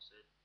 said.